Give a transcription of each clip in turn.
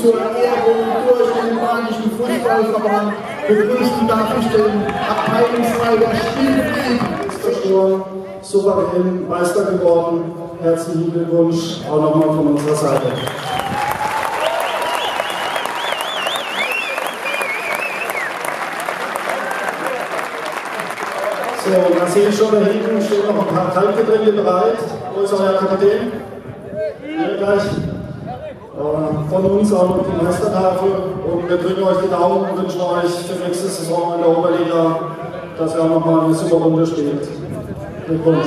zur Ehrung durch den Spanischen Fußballverband begrüßen darf ich den Abteilungsleiter Spielfried souverän Meister geworden. Herzlichen Glückwunsch auch nochmal von unserer Seite. So, da sehe ich schon, da hinten stehen noch ein paar Kaltgetränke bereit. Wo ist euer Kapitän? Ja, gleich. Äh, von uns auch noch die Meistertafel und wir drücken euch die Daumen und wünschen euch für nächste Saison in der Oberliga, dass ihr auch nochmal eine super Runde spielt. Glückwunsch.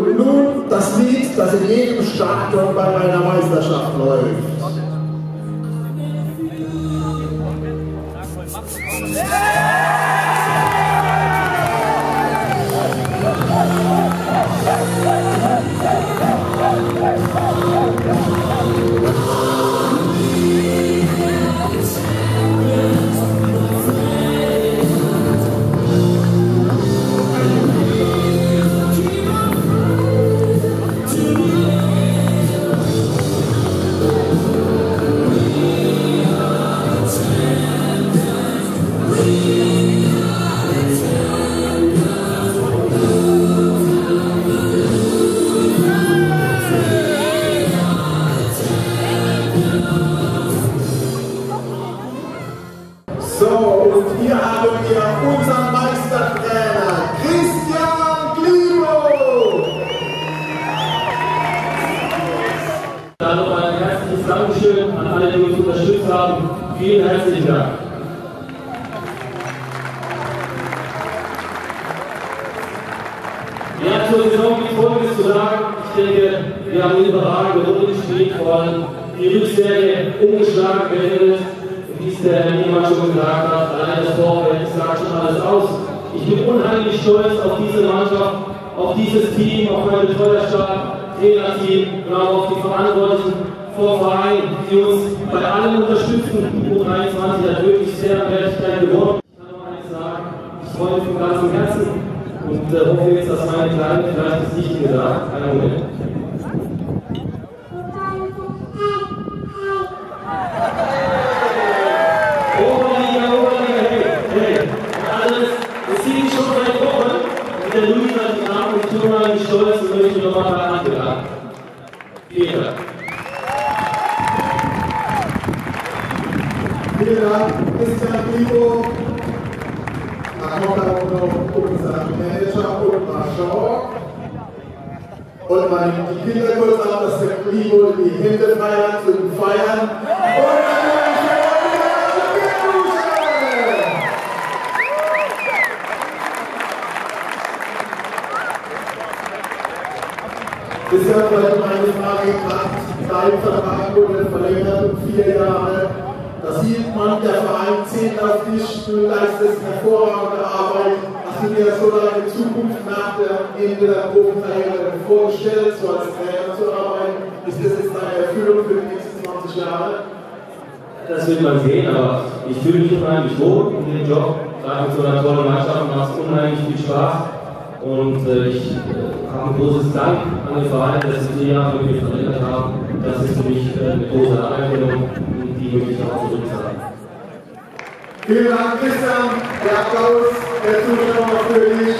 Und nun das Lied, das in jedem Stadion bei einer Meisterschaft läuft. Dankeschön an alle, die uns unterstützt haben. Vielen herzlichen Dank. Ja, zur Saison gibt es Folgendes zu sagen. Ich denke, wir haben eine überragende Runde gespielt, vor allem die Rückserie umgeschlagen beendet. Wie es der niemand schon gesagt hat, allein das Vorfeld sagt schon alles aus. Ich bin unheimlich stolz auf diese Mannschaft, auf dieses Team, auf meinen Betreuerstab, Trainerteam und auch auf die Verantwortlichen vor Verein, die uns bei allem unterstützen. Die U23 hat wirklich sehr an Wertigkeit gewonnen. Und äh, hoffe jetzt, dass meine Kleine vielleicht das Richtige sagt. Einen Moment. Oberliga, Oberliga, hey, hey. Das sehe ich schon seit Wochen. Der Louis hat die Arme und bin unheimlich stolz und möchte nochmal bei Hand bedanken. Vielen Dank. Vielen Dank, Christian Glimo. Auch noch unser Manager Ulmar Schauer. Und man nimmt die Kinder kurz ab, dass der Glimo die Hände feiert zum Feiern. Und. Bisher vielleicht meine Frage gebracht, dein Vertrag wurde verlängert um vier Jahre. Da sieht man, der Verein zählt auf dich, du leistest hervorragende Arbeit. Hast du dir so deine Zukunft nach dem Ende der Profikarriere vorgestellt, so als Trainer zu arbeiten? Ist das jetzt deine Erfüllung für die nächsten 20 Jahre? Das wird man sehen, aber ich fühle mich unheimlich wohl in dem Job. Gerade mit so einer tollen Mannschaft macht es unheimlich viel Spaß. Und äh, ich äh, habe ein großes Dank an den Verein, dass sie vier Jahre mit mir verlängert haben. Das ist für mich äh, eine große Anerkennung die ich auch zurückzahlen. Vielen Dank, Christian. Der Applaus der Zuschauer für dich.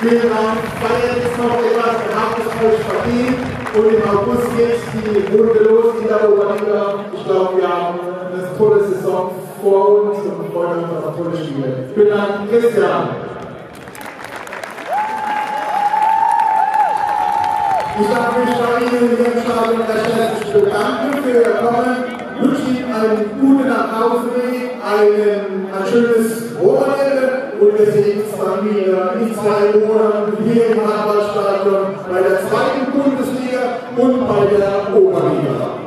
Vielen Dank. Feiert jetzt noch etwas, ihr habt es euch verdient. Und im August geht die Runde los in der Oberliga. Ich glaube, wir haben eine tolle Saison vor uns und freuen uns auf tolle Spiele. Vielen Dank, Christian. Ich darf mich bei Ihnen hier im Stadion recht herzlich bedanken für Ihr Kommen. Einen, ein schönes Wochenende und wir sehen uns dann wieder in zwei Monaten hier im Handballstadion bei der zweiten Bundesliga und bei der Oberliga.